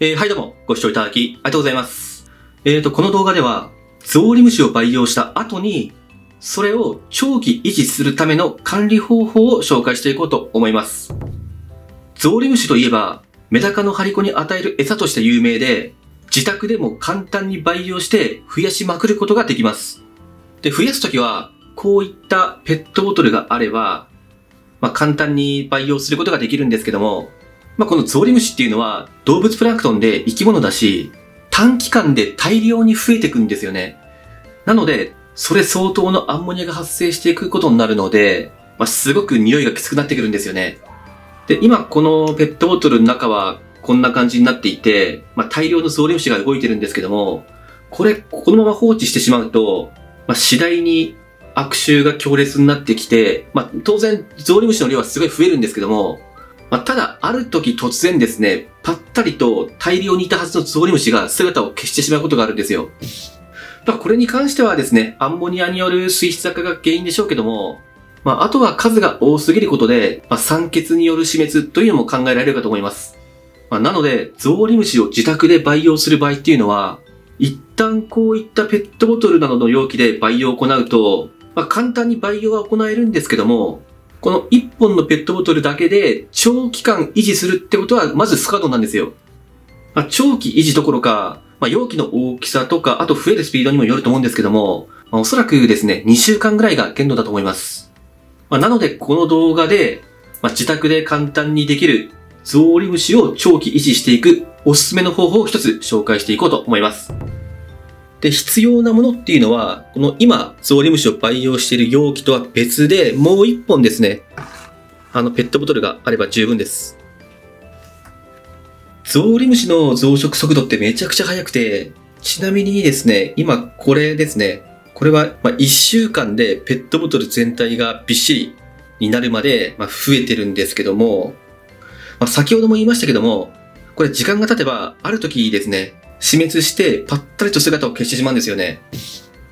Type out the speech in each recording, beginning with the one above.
えー、はいどうも、ご視聴いただき、ありがとうございます。えーと、この動画では、ゾウリムシを培養した後に、それを長期維持するための管理方法を紹介していこうと思います。ゾウリムシといえば、メダカのハリコに与える餌として有名で、自宅でも簡単に培養して増やしまくることができます。で、増やすときは、こういったペットボトルがあれば、まあ、簡単に培養することができるんですけども、まあ、このゾウリムシっていうのは動物プランクトンで生き物だし、短期間で大量に増えていくんですよね。なので、それ相当のアンモニアが発生していくことになるので、まあ、すごく匂いがきつくなってくるんですよね。で、今このペットボトルの中はこんな感じになっていて、まあ、大量のゾウリムシが動いてるんですけども、これ、このまま放置してしまうと、まあ、次第に悪臭が強烈になってきて、まあ、当然、ゾウリムシの量はすごい増えるんですけども、まあ、ただ、ある時突然ですね、ぱったりと大量にいたはずのゾウリムシが姿を消してしまうことがあるんですよ。まあ、これに関してはですね、アンモニアによる水質悪化が原因でしょうけども、まあ、あとは数が多すぎることで、まあ、酸欠による死滅というのも考えられるかと思います。まあ、なので、ゾウリムシを自宅で培養する場合っていうのは、一旦こういったペットボトルなどの容器で培養を行うと、まあ、簡単に培養は行えるんですけども、この1本のペットボトルだけで長期間維持するってことはまず不可能なんですよ。まあ、長期維持どころか、まあ、容器の大きさとか、あと増えるスピードにもよると思うんですけども、まあ、おそらくですね、2週間ぐらいが限度だと思います。まあ、なので、この動画で、まあ、自宅で簡単にできるゾウリムシを長期維持していくおすすめの方法を一つ紹介していこうと思います。で、必要なものっていうのは、この今、ゾウリムシを培養している容器とは別で、もう一本ですね、あの、ペットボトルがあれば十分です。ゾウリムシの増殖速度ってめちゃくちゃ速くて、ちなみにですね、今これですね、これはま1週間でペットボトル全体がびっしりになるまで増えてるんですけども、まあ、先ほども言いましたけども、これ時間が経てば、ある時ですね、死滅してパッタリと姿を消してしまうんですよね。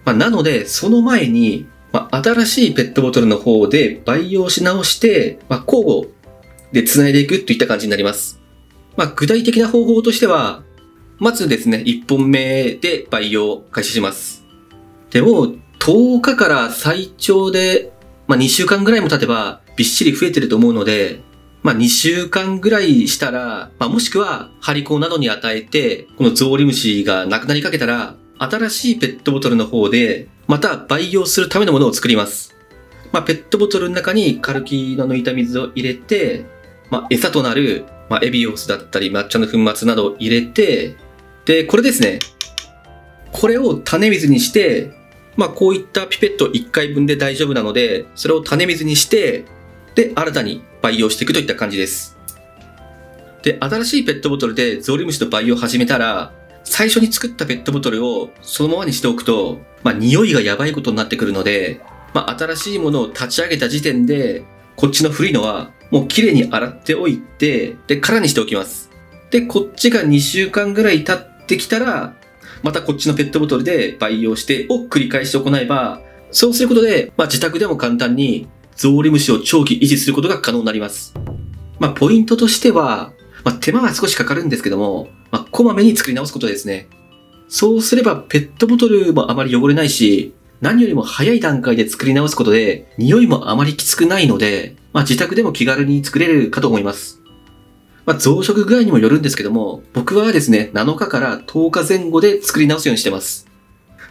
まあ、なので、その前に、まあ、新しいペットボトルの方で培養し直して、まあ、交互で繋いでいくといった感じになります。まあ、具体的な方法としては、まずですね、1本目で培養開始します。でも、10日から最長で、まあ、2週間ぐらいも経てば、びっしり増えてると思うので、まあ、2週間ぐらいしたら、まあ、もしくは、ハリコーなどに与えて、このゾウリムシが亡くなりかけたら、新しいペットボトルの方で、また培養するためのものを作ります。まあ、ペットボトルの中にカルキの抜いた水を入れて、まあ、餌となる、まあ、エビオスだったり抹茶の粉末などを入れて、で、これですね。これを種水にして、まあ、こういったピペット1回分で大丈夫なので、それを種水にして、で、新たに培養していくといった感じです。で、新しいペットボトルでゾウリムシの培養を始めたら、最初に作ったペットボトルをそのままにしておくと、まあ、匂いがやばいことになってくるので、まあ、新しいものを立ち上げた時点で、こっちの古いのは、もう綺麗に洗っておいて、で、空にしておきます。で、こっちが2週間ぐらい経ってきたら、またこっちのペットボトルで培養してを繰り返して行えば、そうすることで、まあ、自宅でも簡単にゾウリムシを長期維持することが可能になります。まあ、ポイントとしては、まあ、手間は少しかかるんですけども、まあ、こまめに作り直すことですね。そうすればペットボトルもあまり汚れないし、何よりも早い段階で作り直すことで、匂いもあまりきつくないので、まあ、自宅でも気軽に作れるかと思います。まあ、増殖具合にもよるんですけども、僕はですね、7日から10日前後で作り直すようにしてます。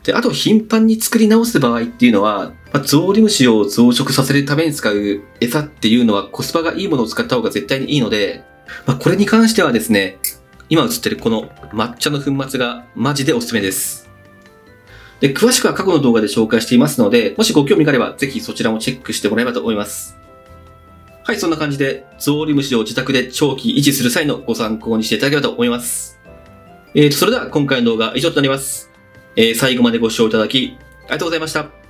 で、あと頻繁に作り直す場合っていうのは、まあ、ゾウリムシを増殖させるために使う餌っていうのはコスパがいいものを使った方が絶対にいいので、まあ、これに関してはですね、今映ってるこの抹茶の粉末がマジでおすすめです。で、詳しくは過去の動画で紹介していますので、もしご興味があればぜひそちらもチェックしてもらえばと思います。はい、そんな感じで、ゾウリムシを自宅で長期維持する際のご参考にしていただければと思います。えーと、それでは今回の動画は以上となります。えー、最後までご視聴いただき、ありがとうございました。